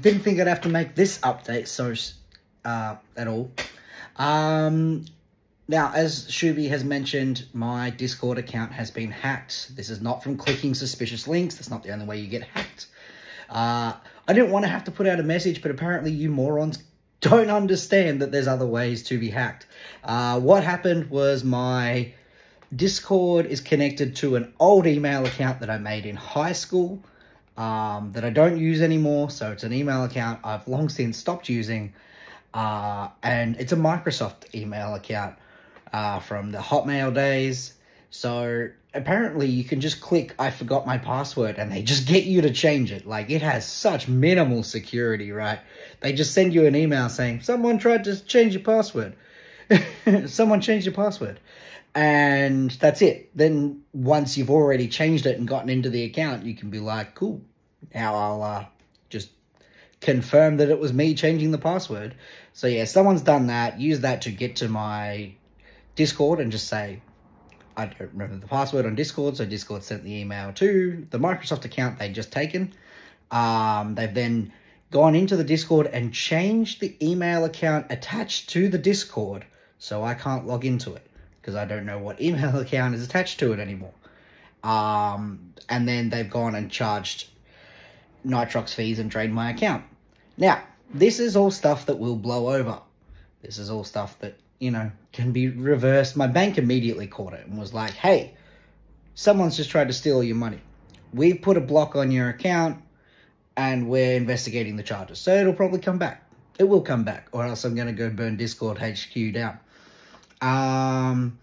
Didn't think I'd have to make this update so uh, at all. Um, now, as Shuby has mentioned, my Discord account has been hacked. This is not from clicking suspicious links. That's not the only way you get hacked. Uh, I didn't want to have to put out a message, but apparently you morons don't understand that there's other ways to be hacked. Uh, what happened was my Discord is connected to an old email account that I made in high school um, that I don't use anymore. So it's an email account I've long since stopped using. Uh, and it's a Microsoft email account uh, from the Hotmail days. So apparently you can just click I forgot my password and they just get you to change it. Like it has such minimal security, right? They just send you an email saying someone tried to change your password. someone changed your password. And that's it. Then once you've already changed it and gotten into the account, you can be like, cool. Now I'll uh, just confirm that it was me changing the password. So yeah, someone's done that. Use that to get to my Discord and just say, I don't remember the password on Discord, so Discord sent the email to the Microsoft account they'd just taken. Um, they've then gone into the Discord and changed the email account attached to the Discord, so I can't log into it because I don't know what email account is attached to it anymore. Um, and then they've gone and charged Nitrox fees and drained my account. Now, this is all stuff that will blow over. This is all stuff that you know, can be reversed. My bank immediately caught it and was like, hey, someone's just tried to steal your money. We've put a block on your account and we're investigating the charges. So it'll probably come back. It will come back, or else I'm going to go burn Discord HQ down. Um,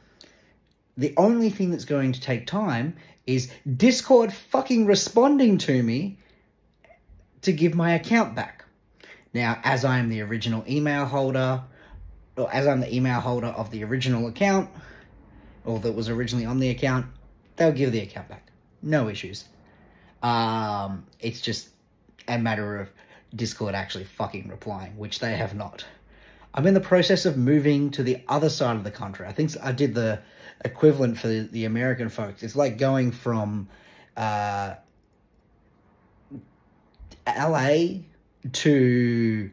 the only thing that's going to take time is Discord fucking responding to me to give my account back. Now, as I am the original email holder, or as I'm the email holder of the original account, or that was originally on the account, they'll give the account back. No issues. Um, it's just a matter of Discord actually fucking replying, which they have not. I'm in the process of moving to the other side of the country. I think I did the equivalent for the, the American folks. It's like going from uh, LA to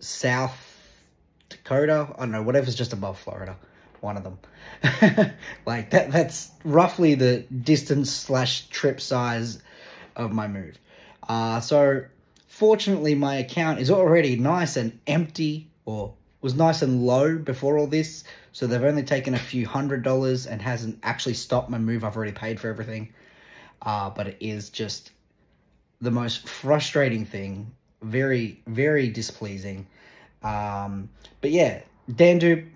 South Dakota. I don't know, whatever's just above Florida. One of them. like that that's roughly the distance slash trip size of my move. Uh, so fortunately my account is already nice and empty or was nice and low before all this. So they've only taken a few hundred dollars and hasn't actually stopped my move. I've already paid for everything. Uh, but it is just the most frustrating thing. Very, very displeasing. Um, but yeah, Dandu,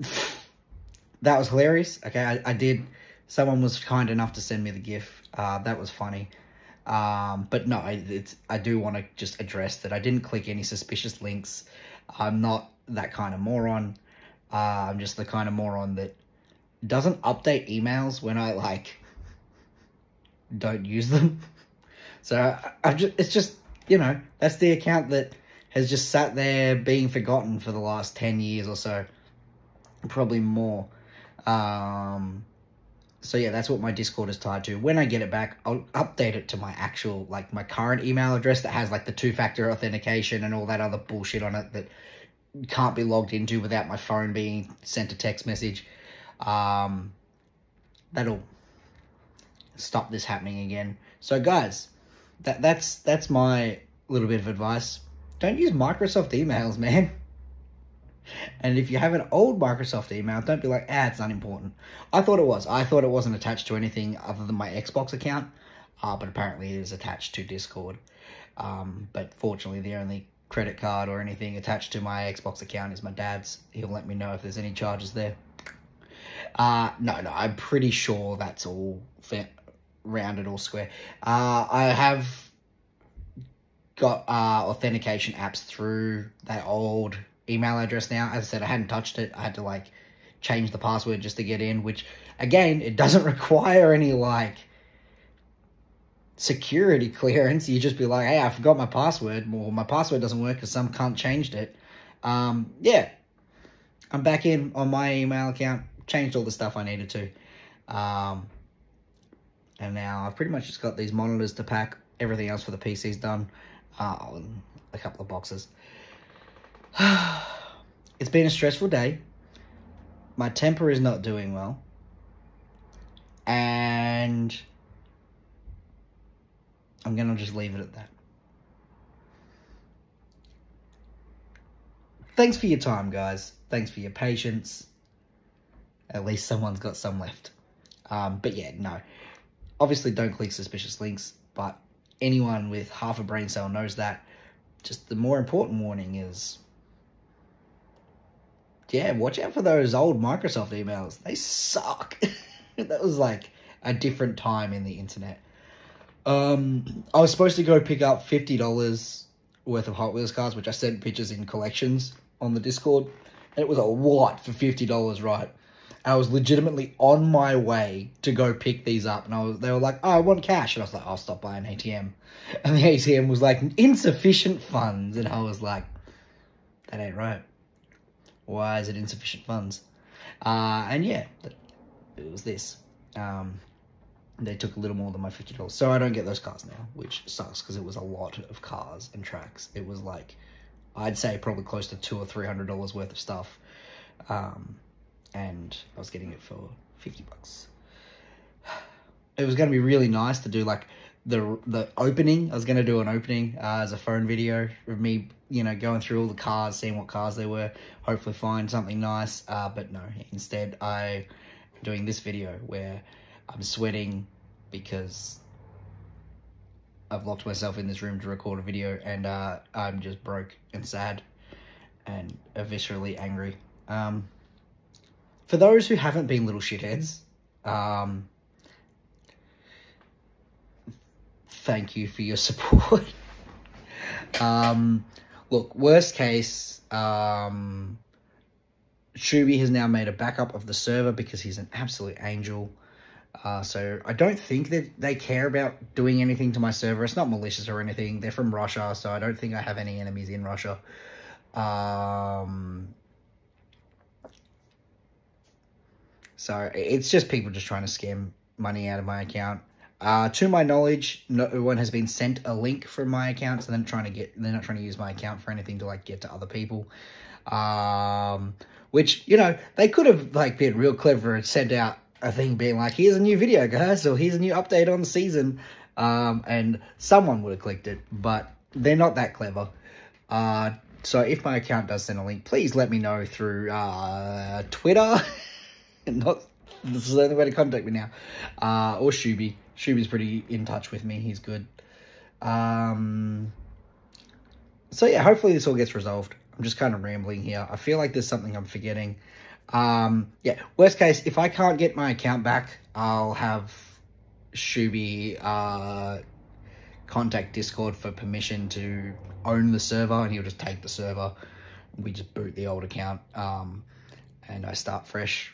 that was hilarious. Okay, I, I, did. Someone was kind enough to send me the GIF. Uh, that was funny. Um, but no, it's, I do want to just address that I didn't click any suspicious links. I'm not that kind of moron. Uh, I'm just the kind of moron that doesn't update emails when I like don't use them. So I, I just, it's just, you know, that's the account that has just sat there being forgotten for the last 10 years or so. Probably more. Um, so yeah, that's what my Discord is tied to. When I get it back, I'll update it to my actual, like my current email address that has like the two-factor authentication and all that other bullshit on it that can't be logged into without my phone being sent a text message. Um, that'll stop this happening again. So guys, that that's that's my little bit of advice don't use Microsoft emails, man. And if you have an old Microsoft email, don't be like, ah, it's unimportant. I thought it was. I thought it wasn't attached to anything other than my Xbox account, uh, but apparently it is attached to Discord. Um, but fortunately, the only credit card or anything attached to my Xbox account is my dad's. He'll let me know if there's any charges there. Uh, no, no, I'm pretty sure that's all rounded or square. Uh, I have got uh, authentication apps through that old email address now. As I said, I hadn't touched it. I had to like change the password just to get in, which again, it doesn't require any like security clearance. You just be like, hey, I forgot my password. Well, my password doesn't work because some cunt changed it. Um, yeah, I'm back in on my email account. Changed all the stuff I needed to. Um, and now I've pretty much just got these monitors to pack. Everything else for the PC's done. uh, a couple of boxes. it's been a stressful day. My temper is not doing well. And I'm going to just leave it at that. Thanks for your time, guys. Thanks for your patience. At least someone's got some left. Um, but yeah, no. Obviously, don't click suspicious links, but anyone with half a brain cell knows that. Just the more important warning is yeah, watch out for those old Microsoft emails. They suck. that was like a different time in the internet. Um, I was supposed to go pick up fifty dollars worth of Hot Wheels cars, which I sent pictures in collections on the Discord, and it was a lot for fifty dollars, right? I was legitimately on my way to go pick these up, and I was, they were like, "Oh, I want cash," and I was like, "I'll stop by an ATM," and the ATM was like, "Insufficient funds," and I was like, "That ain't right. Why is it insufficient funds?" Uh, and yeah, it was this. Um, they took a little more than my fifty dollars, so I don't get those cars now, which sucks because it was a lot of cars and tracks. It was like, I'd say probably close to two or three hundred dollars worth of stuff. Um, and I was getting it for 50 bucks. It was going to be really nice to do like the the opening. I was going to do an opening uh, as a phone video of me, you know, going through all the cars, seeing what cars they were, hopefully find something nice. Uh, but no, instead I am doing this video where I'm sweating because I've locked myself in this room to record a video and uh, I'm just broke and sad and viscerally angry. Um, for those who haven't been little shitheads, um, thank you for your support. um, look, worst case, um, Shuby has now made a backup of the server because he's an absolute angel. Uh, so I don't think that they care about doing anything to my server. It's not malicious or anything. They're from Russia, so I don't think I have any enemies in Russia. Um, So it's just people just trying to scam money out of my account. Uh, to my knowledge, no one has been sent a link from my account, so they're not trying to get, they're not trying to use my account for anything to like get to other people. Um, which, you know, they could have like been real clever and sent out a thing being like, here's a new video, guys, or here's a new update on the season. Um, and someone would have clicked it, but they're not that clever. Uh, so if my account does send a link, please let me know through, uh, Twitter. not this is the only way to contact me now. Uh, or Shuby. Shuby's pretty in touch with me. He's good. Um, so yeah, hopefully this all gets resolved. I'm just kind of rambling here. I feel like there's something I'm forgetting. Um, yeah, worst case, if I can't get my account back, I'll have Shuby uh, contact Discord for permission to own the server, and he'll just take the server. We just boot the old account, um, and I start fresh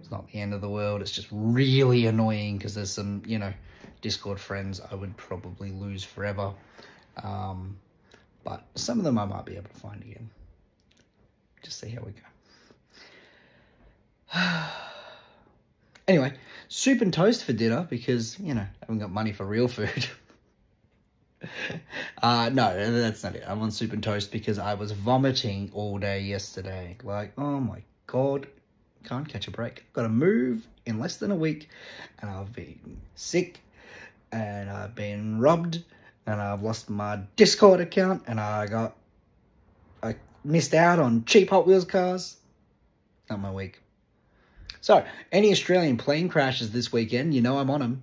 It's not the end of the world. It's just really annoying because there's some, you know, Discord friends I would probably lose forever. Um, but some of them I might be able to find again. Just see how we go. anyway, soup and toast for dinner because, you know, I haven't got money for real food. uh, no, that's not it. I'm on soup and toast because I was vomiting all day yesterday. Like, oh my God, can't catch a break. Got to move in less than a week, and I've been sick, and I've been robbed, and I've lost my Discord account, and I got I missed out on cheap Hot Wheels cars. Not my week. So, any Australian plane crashes this weekend, you know I'm on them.